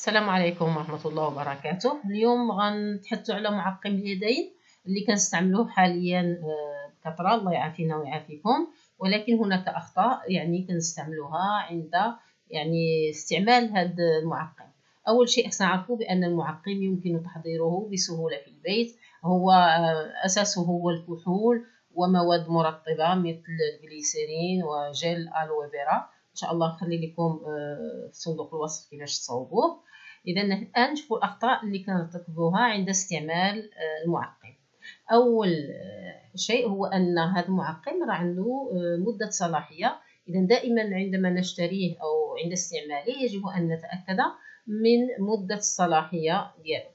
السلام عليكم ورحمة الله وبركاته. اليوم غنتحدثوا على معقم اليدين اللي كنستعملوه حاليا آه، بكثرة. الله يعافينا ويعافيكم. ولكن هناك أخطاء يعني كنستعملوها عند يعني استعمال هذا المعقم. أول شيء خصنا بأن المعقم يمكن تحضيره بسهولة في البيت. هو آه، أساسه هو الكحول ومواد مرطبة مثل الجليسرين وجل ألوفيرا شاء الله نخلي لكم آه، في صندوق الوصف كيفاش تصاوبوه. اذا الآن نشوفوا الأخطاء اللي كنرتكبوها عند استعمال آه، المعقم. أول آه، شيء هو أن هذا المعقم راه عنده مدة صلاحية. اذا دائما عندما نشتريه أو عند استعماله يجب أن نتأكد من مدة الصلاحية ديالو.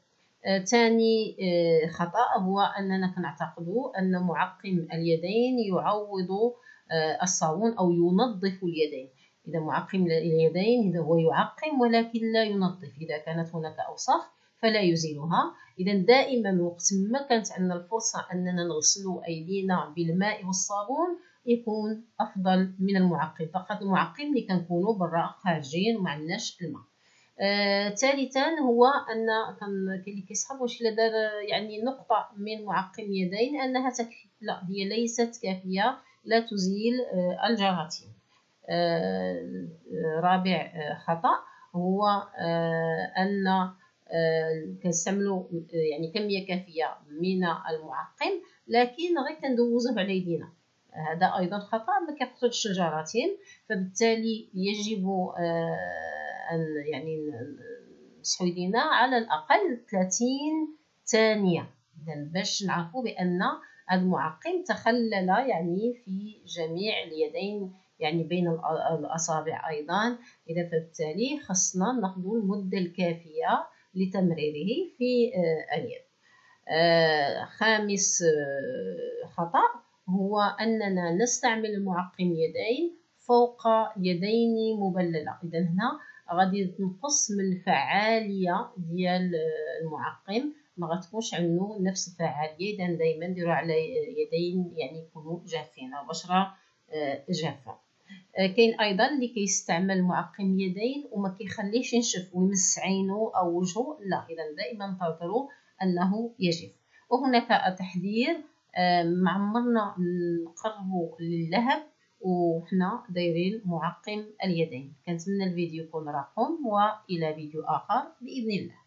ثاني خطأ هو أننا كنعتقد أن معقم اليدين يعوض الصابون أو ينظف اليدين. إذا معقم اليدين إذا هو يعقم ولكن لا ينظف. إذا كانت هناك أوساخ فلا يزيلها. إذا دائما وقت ما كانت عندنا الفرصة أننا نغسل أيدينا بالماء والصابون يكون أفضل من المعقم. فقط المعقم اللي كنكونوا برا خارجين وما عندناش الماء. آه، ثالثا هو أن كان اللي كيصحاب واش إلا دار يعني نقطة من معقم يدين أنها تكفي. لا هي ليست كافية لا تزيل آه الجراثيم. رابع آه، خطأ هو آه، أن كنستعملوا يعني كمية كافية من المعقم لكن غير كندوزوه على يدينا. هذا أيضا خطأ ما كيقتلش الجراثيم فبالتالي يجب أن يعني نمسحوا يدينا على الأقل 30 ثانية. اذا باش نعرفوا بأن المعقم تخلل يعني في جميع اليدين يعني بين الأصابع أيضا. إذا فبالتالي خصنا ناخذ المدة الكافية لتمريره في آه، اليد آه، خامس آه، خطأ هو أننا نستعمل المعقم يدين فوق يدين مبللة. إذا هنا غادي تنقص من الفعالية ديال المعقم. ما غتكونش عنده نفس الفعالية. إذا دائما نديرو على يدين يعني يكونوا جافين البشرة جافة. آه، كاين أيضا اللي كيستعمل معقم يدين وما كيخليش ينشف ويمس عينه أو وجهه لا اذا دائما انتظروا أنه يجف. وهناك تحذير آه، معمرنا نقربوا للذهب وحنا دايرين معقم اليدين. كنتمنى الفيديو يكون راقم والى فيديو آخر بإذن الله.